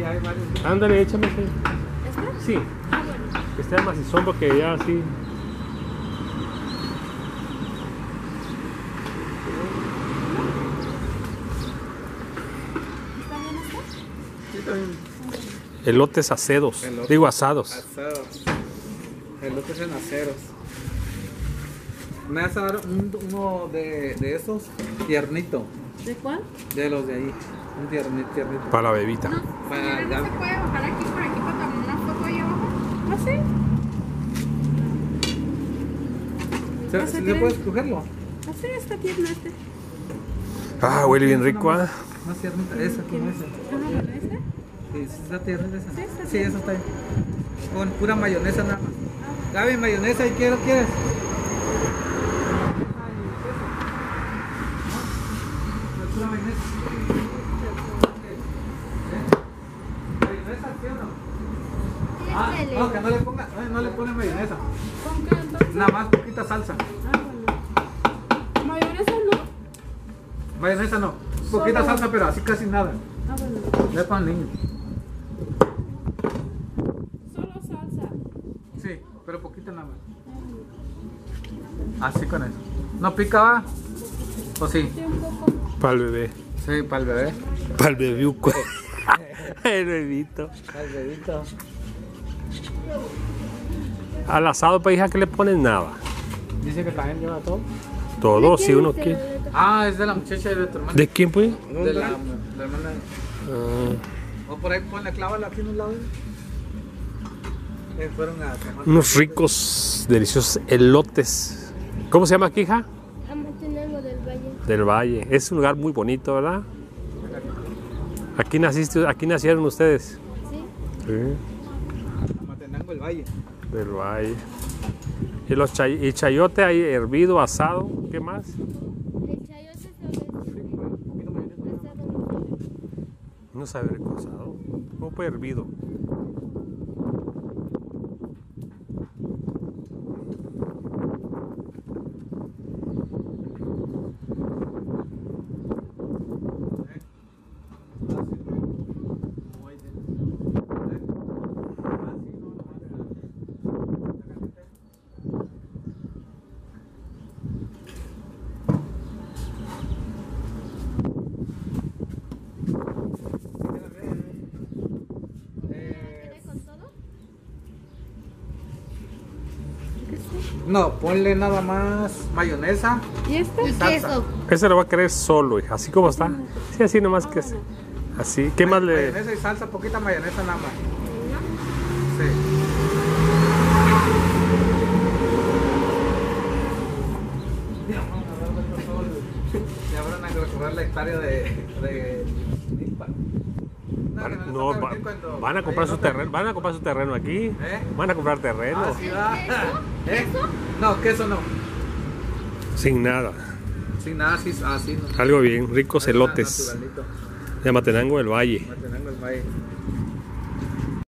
Sí, hay varios. Ándale, échame ese. ¿Este? Sí, Ah, bueno. que esté macizón porque ya así. ¿Está bien este? Sí, también. Elotes acedos. Elotes. Digo asados. Asados. Elotes en aceros. Me vas a dar un- uno de, de esos tiernito. ¿De cuál? De los de ahí. Un tiernito, tiernito. Para la bebita. No, Para señora, no se puede bajar aquí por aquí para tomar una foto ahí abajo. ¿Ah, sí? ¿Se, ¿No se puede escogerlo? Ah, sí, está tierno este. Ah, huele bien rico, ¿ah? Más tiernita, esa, como esa. Ah, este. Sí, sí, está tiernita esa. Sí, está Sí, esa está bien. Con pura mayonesa nada más. Gaby, mayonesa y quiero, ¿quieres? Pura mayonesa. ¿Mayonesa, sí o no? Ah, no, que no le ponga, no, no le pone mayonesa. ¿Con qué entonces? Nada más poquita salsa. Ah, bueno. ¿Mayonesa no? Mayonesa no. Poquita Solo- salsa, pero así casi nada. Ah, bueno. Le pan niño. Solo salsa. Sí, pero poquita nada más. Así con eso. ¿No pica va? ¿O sí? Sí, un poco. Para el bebé. Sí, para el bebé. Para el bebiuco. el bebito. Para el bebito. Al asado, pa' hija, que le ponen nada. Dice que también lleva todo. Todo, si uno quiere. Ah, es de la muchacha de tu hermana. ¿De quién, pues? De la, la hermana. Ah, O por ahí ponle clávala aquí en un lado. Eh, fueron a tomar. unos ricos, deliciosos elotes. ¿Cómo se llama aquí, hija? Amatenango del Valle. Del Valle. Es un lugar muy bonito, ¿verdad? Aquí naciste, aquí nacieron ustedes. Sí. Sí. Matenango, el valle. Del Valle. Y los chay- y chayote ahí hervido, asado, ¿qué más? El chayote se ve asado. No sabe recosado. ¿Cómo fue hervido? Eh, con todo? No, ponle nada más mayonesa. ¿Y este? Y salsa. Ese lo va a querer solo, hija, así como está. Sí, así nomás que es. Así. ¿Qué más le.? Mayonesa y salsa, poquita mayonesa nada más. Sí. Ya van a recorrer la hectárea de. de Van, no, va- van a comprar su terreno, van a comprar su terreno aquí. ¿Eh? Van a comprar terreno. Ah, sí, va. ¿Queso? ¿Eh? No, queso no. Sin nada. Sí, nada, sí, así no. Algo bien, ricos elotes. De Matenango del Valle. Matenango el maíz.